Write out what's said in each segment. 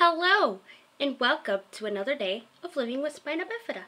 Hello, and welcome to another day of Living with Spina Bifida.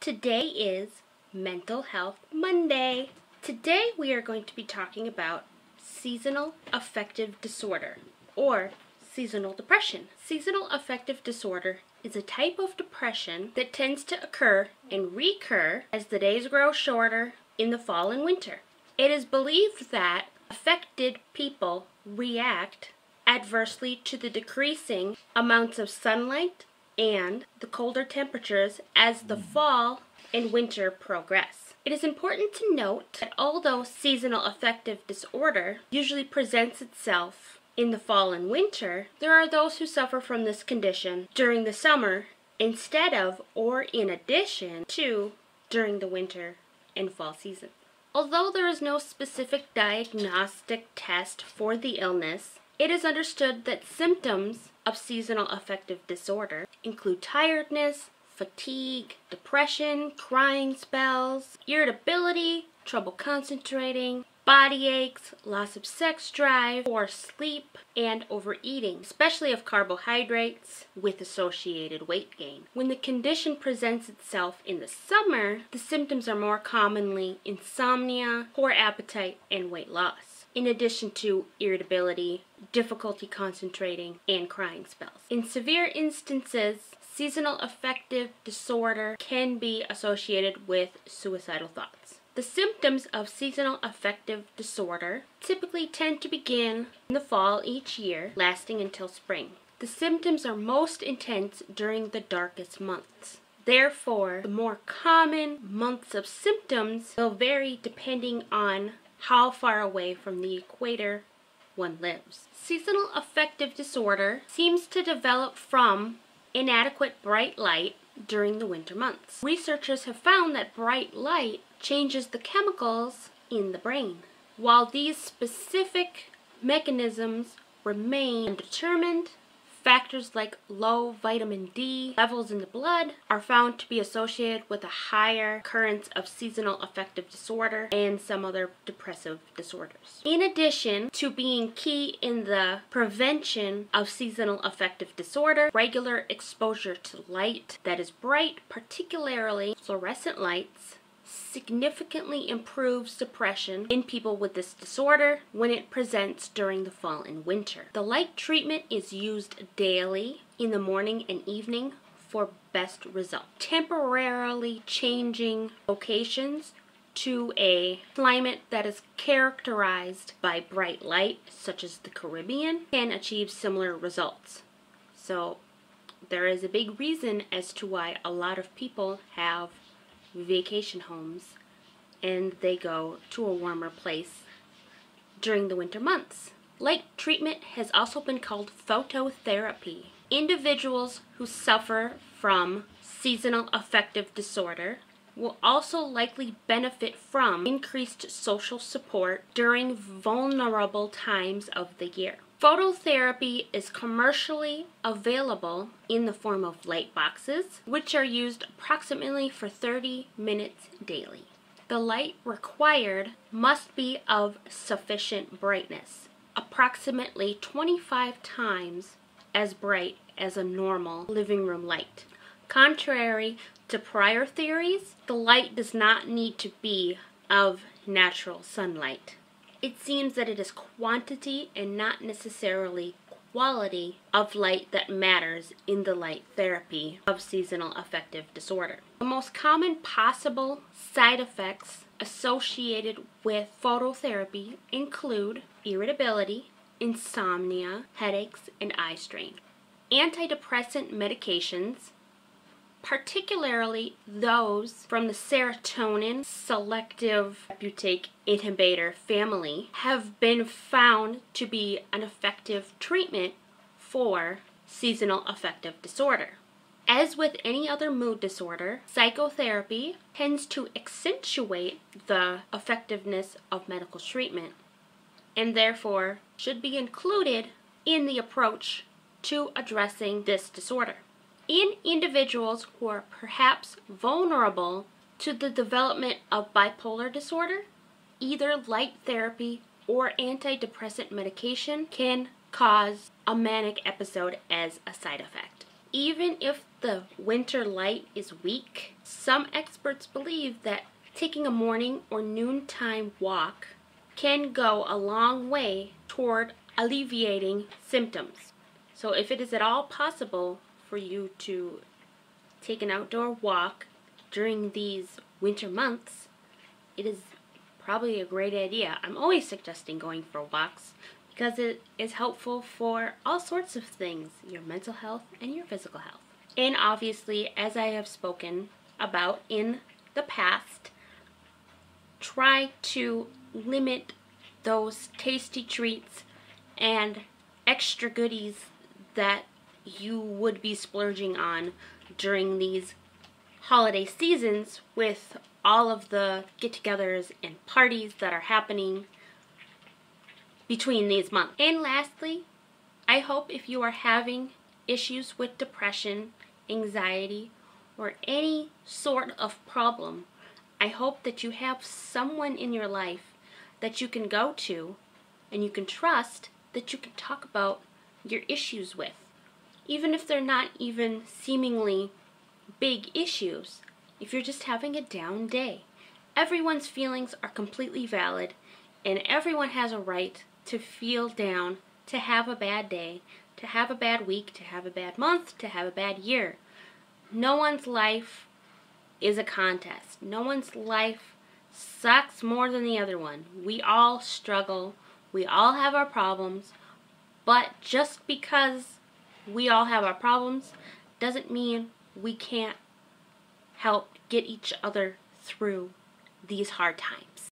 Today is Mental Health Monday. Today we are going to be talking about seasonal affective disorder, or seasonal depression. Seasonal affective disorder is a type of depression that tends to occur and recur as the days grow shorter in the fall and winter. It is believed that affected people react adversely to the decreasing amounts of sunlight and the colder temperatures as the mm. fall and winter progress. It is important to note that although seasonal affective disorder usually presents itself in the fall and winter, there are those who suffer from this condition during the summer instead of or in addition to during the winter and fall season. Although there is no specific diagnostic test for the illness, it is understood that symptoms of seasonal affective disorder include tiredness, fatigue, depression, crying spells, irritability, trouble concentrating, body aches, loss of sex drive, poor sleep, and overeating, especially of carbohydrates with associated weight gain. When the condition presents itself in the summer, the symptoms are more commonly insomnia, poor appetite, and weight loss in addition to irritability, difficulty concentrating, and crying spells. In severe instances, seasonal affective disorder can be associated with suicidal thoughts. The symptoms of seasonal affective disorder typically tend to begin in the fall each year, lasting until spring. The symptoms are most intense during the darkest months. Therefore, the more common months of symptoms will vary depending on how far away from the equator one lives. Seasonal affective disorder seems to develop from inadequate bright light during the winter months. Researchers have found that bright light changes the chemicals in the brain. While these specific mechanisms remain undetermined, Factors like low vitamin D levels in the blood are found to be associated with a higher occurrence of seasonal affective disorder and some other depressive disorders. In addition to being key in the prevention of seasonal affective disorder, regular exposure to light that is bright, particularly fluorescent lights, significantly improves depression in people with this disorder when it presents during the fall and winter. The light treatment is used daily in the morning and evening for best result. Temporarily changing locations to a climate that is characterized by bright light, such as the Caribbean, can achieve similar results. So there is a big reason as to why a lot of people have vacation homes and they go to a warmer place during the winter months. Light treatment has also been called phototherapy. Individuals who suffer from seasonal affective disorder will also likely benefit from increased social support during vulnerable times of the year. Phototherapy is commercially available in the form of light boxes, which are used approximately for 30 minutes daily. The light required must be of sufficient brightness, approximately 25 times as bright as a normal living room light. Contrary to prior theories, the light does not need to be of natural sunlight it seems that it is quantity and not necessarily quality of light that matters in the light therapy of seasonal affective disorder. The most common possible side effects associated with phototherapy include irritability, insomnia, headaches, and eye strain. Antidepressant medications particularly those from the serotonin selective reuptake inhibitor family, have been found to be an effective treatment for seasonal affective disorder. As with any other mood disorder, psychotherapy tends to accentuate the effectiveness of medical treatment and therefore should be included in the approach to addressing this disorder in individuals who are perhaps vulnerable to the development of bipolar disorder, either light therapy or antidepressant medication can cause a manic episode as a side effect. Even if the winter light is weak, some experts believe that taking a morning or noontime walk can go a long way toward alleviating symptoms. So if it is at all possible for you to take an outdoor walk during these winter months, it is probably a great idea. I'm always suggesting going for walks because it is helpful for all sorts of things your mental health and your physical health. And obviously, as I have spoken about in the past, try to limit those tasty treats and extra goodies that you would be splurging on during these holiday seasons with all of the get togethers and parties that are happening between these months. And lastly, I hope if you are having issues with depression, anxiety, or any sort of problem, I hope that you have someone in your life that you can go to and you can trust that you can talk about your issues with. Even if they're not even seemingly big issues, if you're just having a down day. Everyone's feelings are completely valid, and everyone has a right to feel down, to have a bad day, to have a bad week, to have a bad month, to have a bad year. No one's life is a contest. No one's life sucks more than the other one. We all struggle. We all have our problems. But just because we all have our problems doesn't mean we can't help get each other through these hard times.